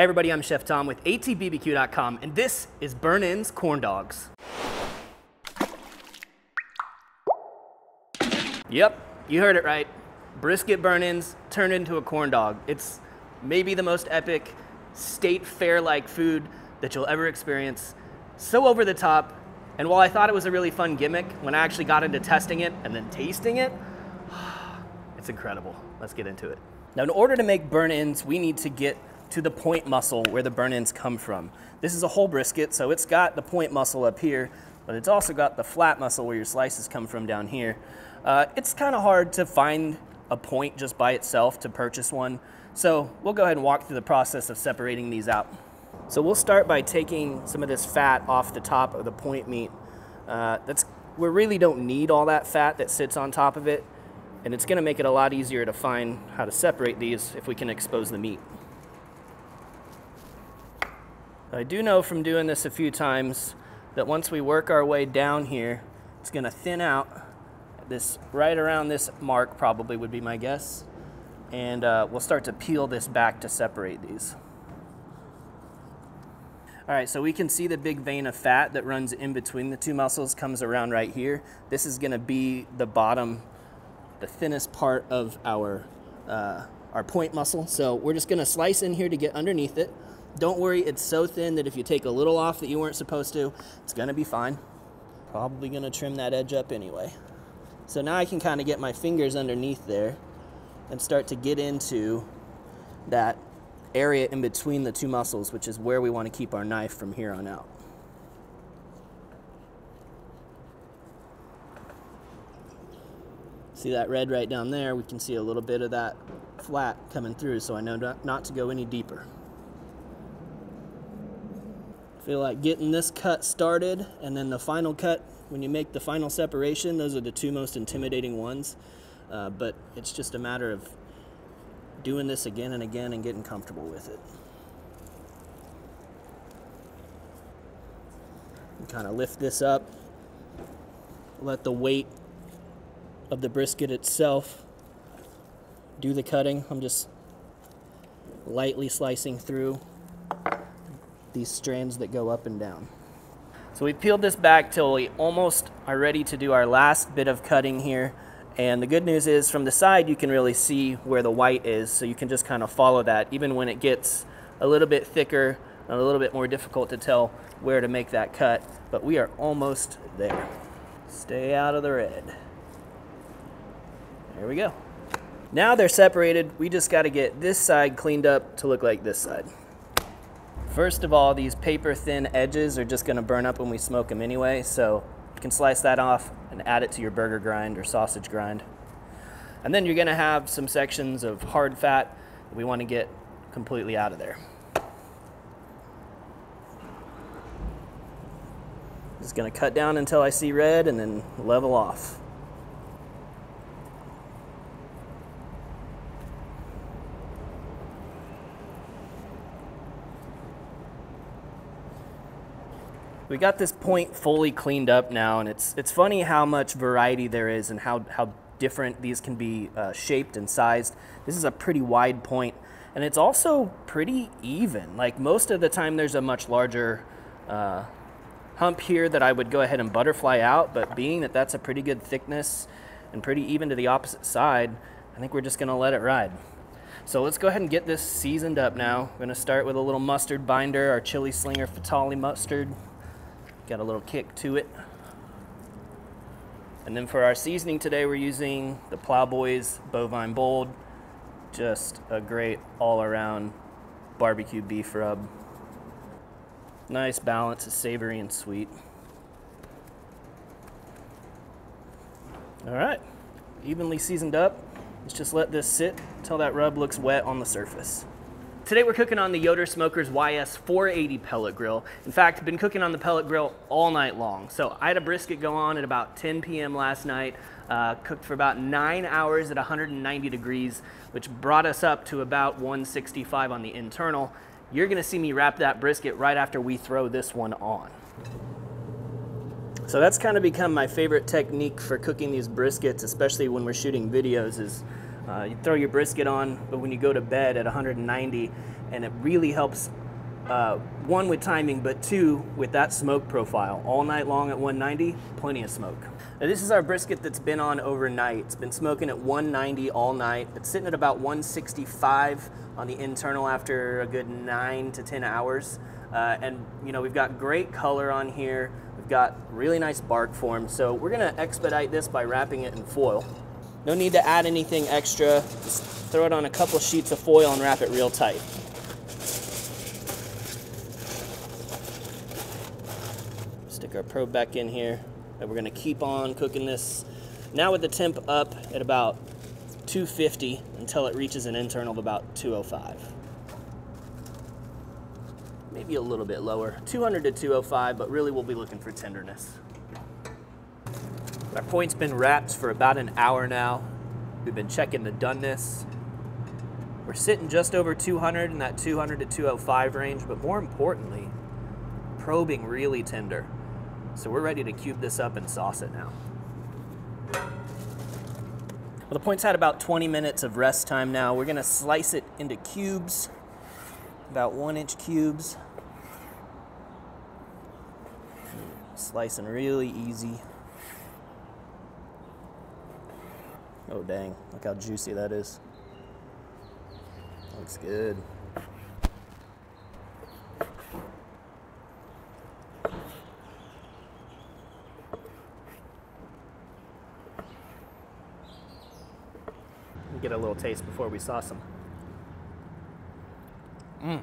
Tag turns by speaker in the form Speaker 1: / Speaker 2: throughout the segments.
Speaker 1: Hey everybody, I'm Chef Tom with atbbq.com and this is Burnt Ends Corn Dogs. Yep, you heard it right. Brisket burnt ends turned into a corn dog. It's maybe the most epic state fair-like food that you'll ever experience. So over the top, and while I thought it was a really fun gimmick, when I actually got into testing it and then tasting it, it's incredible. Let's get into it. Now, in order to make burnt ends, we need to get to the point muscle where the burnt ends come from. This is a whole brisket, so it's got the point muscle up here, but it's also got the flat muscle where your slices come from down here. Uh, it's kind of hard to find a point just by itself to purchase one, so we'll go ahead and walk through the process of separating these out. So we'll start by taking some of this fat off the top of the point meat. Uh, that's we really don't need all that fat that sits on top of it, and it's going to make it a lot easier to find how to separate these if we can expose the meat. I do know from doing this a few times that once we work our way down here, it's gonna thin out. This right around this mark probably would be my guess. And uh, we'll start to peel this back to separate these. All right, so we can see the big vein of fat that runs in between the two muscles comes around right here. This is gonna be the bottom, the thinnest part of our, uh, our point muscle. So we're just gonna slice in here to get underneath it. Don't worry, it's so thin that if you take a little off that you weren't supposed to, it's gonna be fine. Probably gonna trim that edge up anyway. So now I can kind of get my fingers underneath there and start to get into that area in between the two muscles, which is where we want to keep our knife from here on out. See that red right down there? We can see a little bit of that flat coming through, so I know not to go any deeper. Feel like getting this cut started and then the final cut, when you make the final separation, those are the two most intimidating ones. Uh, but it's just a matter of doing this again and again and getting comfortable with it. Kind of lift this up, let the weight of the brisket itself do the cutting. I'm just lightly slicing through these strands that go up and down. So we peeled this back till we almost are ready to do our last bit of cutting here. And the good news is from the side, you can really see where the white is. So you can just kind of follow that even when it gets a little bit thicker and a little bit more difficult to tell where to make that cut. But we are almost there. Stay out of the red. There we go. Now they're separated. We just got to get this side cleaned up to look like this side. First of all, these paper thin edges are just gonna burn up when we smoke them anyway, so you can slice that off and add it to your burger grind or sausage grind. And then you're gonna have some sections of hard fat that we wanna get completely out of there. Just gonna cut down until I see red and then level off. We got this point fully cleaned up now, and it's it's funny how much variety there is and how how different these can be uh, shaped and sized. This is a pretty wide point, and it's also pretty even. Like most of the time, there's a much larger uh, hump here that I would go ahead and butterfly out, but being that that's a pretty good thickness and pretty even to the opposite side, I think we're just gonna let it ride. So let's go ahead and get this seasoned up now. We're gonna start with a little mustard binder, our Chile Slinger Fatalii mustard. Got a little kick to it. And then for our seasoning today, we're using the Plowboys Bovine Bold. Just a great all-around barbecue beef rub. Nice balance of savory and sweet. All right, evenly seasoned up. Let's just let this sit until that rub looks wet on the surface. Today we're cooking on the Yoder Smokers YS 480 pellet grill. In fact, been cooking on the pellet grill all night long. So I had a brisket go on at about 10 p.m. last night, uh, cooked for about nine hours at 190 degrees, which brought us up to about 165 on the internal. You're gonna see me wrap that brisket right after we throw this one on. So that's kind of become my favorite technique for cooking these briskets, especially when we're shooting videos, is Uh, you throw your brisket on, but when you go to bed at 190, and it really helps uh, one with timing, but two with that smoke profile. All night long at 190, plenty of smoke. Now this is our brisket that's been on overnight. It's been smoking at 190 all night. It's sitting at about 165 on the internal after a good nine to 10 hours. Uh, and you know, we've got great color on here. We've got really nice bark form. So we're gonna expedite this by wrapping it in foil. No need to add anything extra. Just throw it on a couple sheets of foil and wrap it real tight. Stick our probe back in here. And we're gonna keep on cooking this now with the temp up at about 250 until it reaches an internal of about 205. Maybe a little bit lower, 200 to 205, but really we'll be looking for tenderness. Our point's been wrapped for about an hour now. We've been checking the doneness. We're sitting just over 200 in that 200 to 205 range, but more importantly, probing really tender. So we're ready to cube this up and sauce it now. Well, the point's had about 20 minutes of rest time now. We're gonna slice it into cubes, about one inch cubes. Slicing really easy. Oh dang, look how juicy that is. Looks good. Get a little taste before we sauce them. Mmm.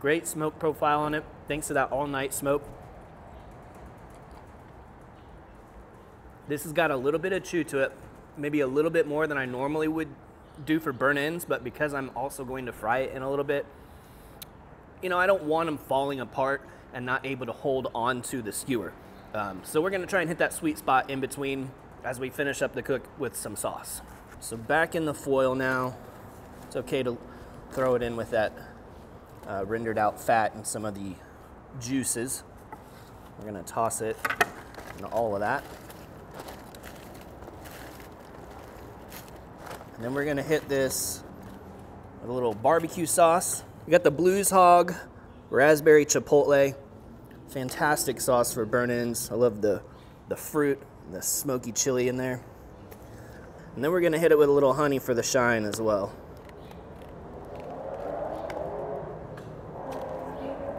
Speaker 1: Great smoke profile on it, thanks to that all night smoke. This has got a little bit of chew to it, maybe a little bit more than I normally would do for burnt ends, but because I'm also going to fry it in a little bit, you know, I don't want them falling apart and not able to hold on to the skewer. Um, so we're gonna try and hit that sweet spot in between as we finish up the cook with some sauce. So back in the foil now. It's okay to throw it in with that uh, rendered out fat and some of the juices. We're gonna toss it into all of that. And then we're gonna hit this with a little barbecue sauce. We got the Blues Hog Raspberry Chipotle. Fantastic sauce for burnt ends. I love the, the fruit, the smoky chili in there. And then we're gonna hit it with a little honey for the shine as well.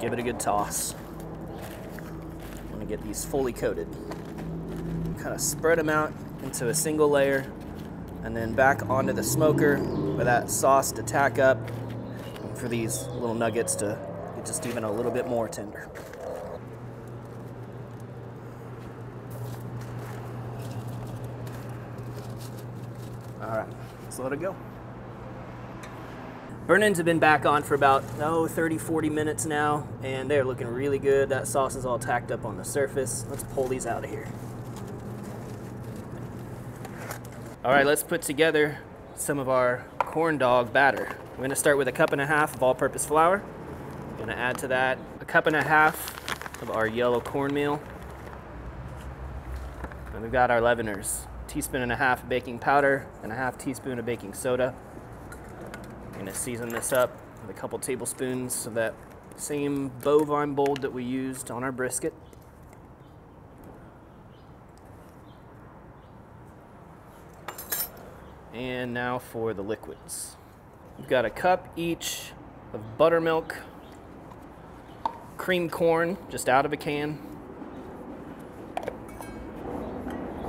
Speaker 1: Give it a good toss. I'm gonna get these fully coated. Kind of spread them out into a single layer and then back onto the smoker for that sauce to tack up and for these little nuggets to get just even a little bit more tender. All right, let's let it go. Burnt ends have been back on for about, oh, 30, 40 minutes now, and they're looking really good. That sauce is all tacked up on the surface. Let's pull these out of here. All right, let's put together some of our corn dog batter. We're gonna start with a cup and a half of all-purpose flour. Gonna add to that a cup and a half of our yellow cornmeal. And we've got our leaveners. Teaspoon and a half of baking powder and a half teaspoon of baking soda. I'm gonna season this up with a couple tablespoons of that same bovine bold that we used on our brisket. And now for the liquids. We've got a cup each of buttermilk, cream corn, just out of a can,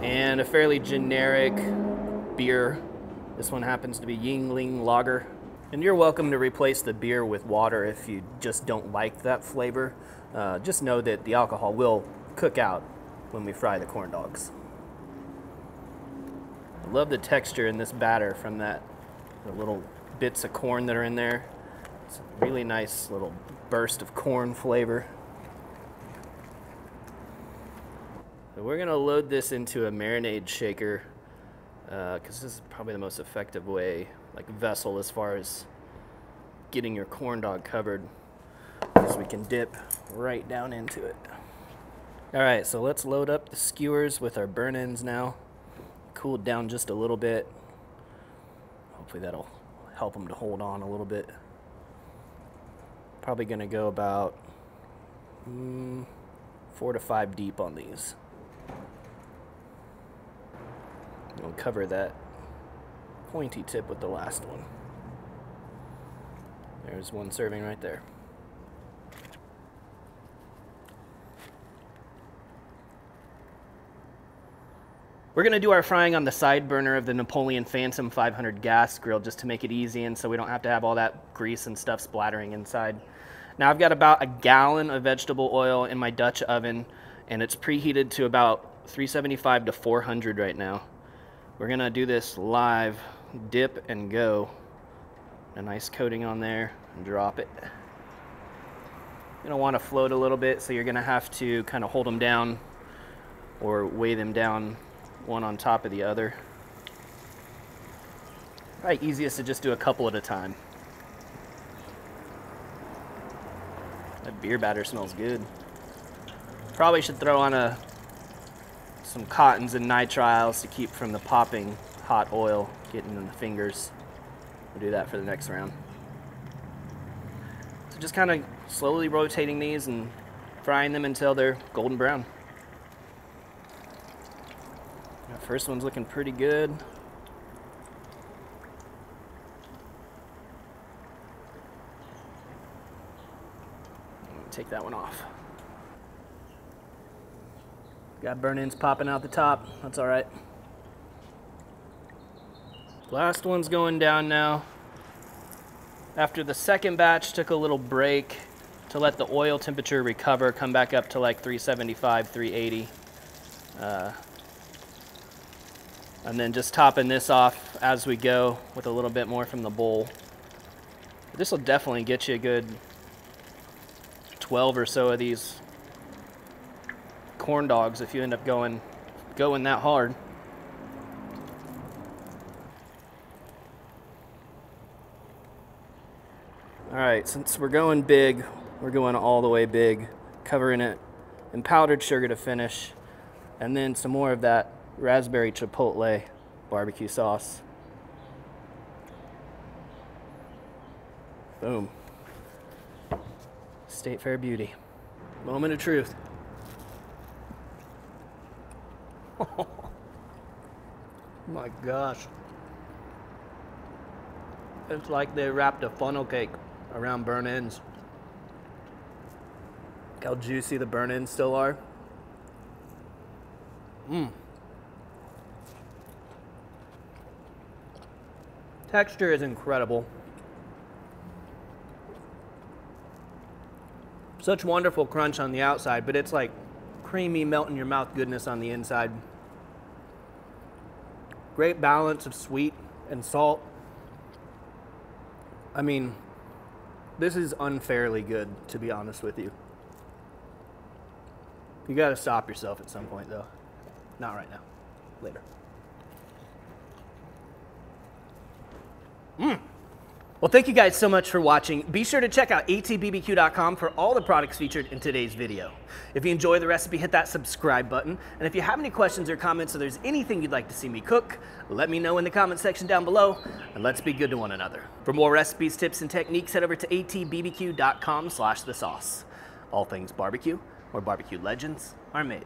Speaker 1: and a fairly generic beer. This one happens to be Yuengling Lager. And you're welcome to replace the beer with water if you just don't like that flavor. Uh, just know that the alcohol will cook out when we fry the corn dogs. I love the texture in this batter from that the little bits of corn that are in there. It's a really nice little burst of corn flavor. So we're gonna load this into a marinade shaker because uh, this is probably the most effective way like vessel as far as getting your corn dog covered because we can dip right down into it. All right, so let's load up the skewers with our burnt ends now. Cooled down just a little bit. Hopefully that'll help them to hold on a little bit. Probably gonna go about mm, four to five deep on these. We'll cover that pointy tip with the last one. There's one serving right there. We're gonna do our frying on the side burner of the Napoleon Phantom 500 gas grill just to make it easy and so we don't have to have all that grease and stuff splattering inside. Now I've got about a gallon of vegetable oil in my Dutch oven and it's preheated to about 375 to 400 right now. We're gonna do this live, dip and go. A nice coating on there and drop it. You're gonna wanna float a little bit so you're gonna have to kind of hold them down or weigh them down one on top of the other. Probably easiest to just do a couple at a time. That beer batter smells good. Probably should throw on a some cottons and nitriles to keep from the popping hot oil getting in the fingers. We'll do that for the next round. So just kind of slowly rotating these and frying them until they're golden brown. First one's looking pretty good. Take that one off. Got burnt ends popping out the top. That's all right. Last one's going down now. After the second batch took a little break to let the oil temperature recover, come back up to like 375, 380. Uh, and then just topping this off as we go with a little bit more from the bowl. This will definitely get you a good 12 or so of these corn dogs if you end up going going that hard. All right, since we're going big, we're going all the way big, covering it in powdered sugar to finish, and then some more of that raspberry chipotle barbecue sauce. Boom. State Fair beauty. Moment of truth. My gosh. It's like they wrapped a funnel cake around burnt ends. Look how juicy the burnt ends still are. Mmm. Texture is incredible. Such wonderful crunch on the outside, but it's like creamy, melt in your mouth goodness on the inside. Great balance of sweet and salt. I mean, this is unfairly good, to be honest with you. You gotta stop yourself at some point, though. Not right now. Later. Mm. Well, thank you guys so much for watching. Be sure to check out atbbq.com for all the products featured in today's video. If you enjoy the recipe, hit that subscribe button. And if you have any questions or comments or there's anything you'd like to see me cook, let me know in the comment section down below, and let's be good to one another. For more recipes, tips, and techniques, head over to atbbq.com slash the sauce. All things barbecue, where barbecue legends are made.